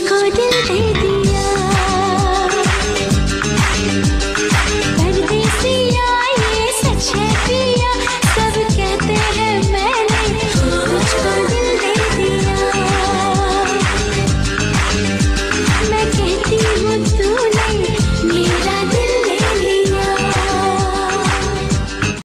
मुझको दिल दे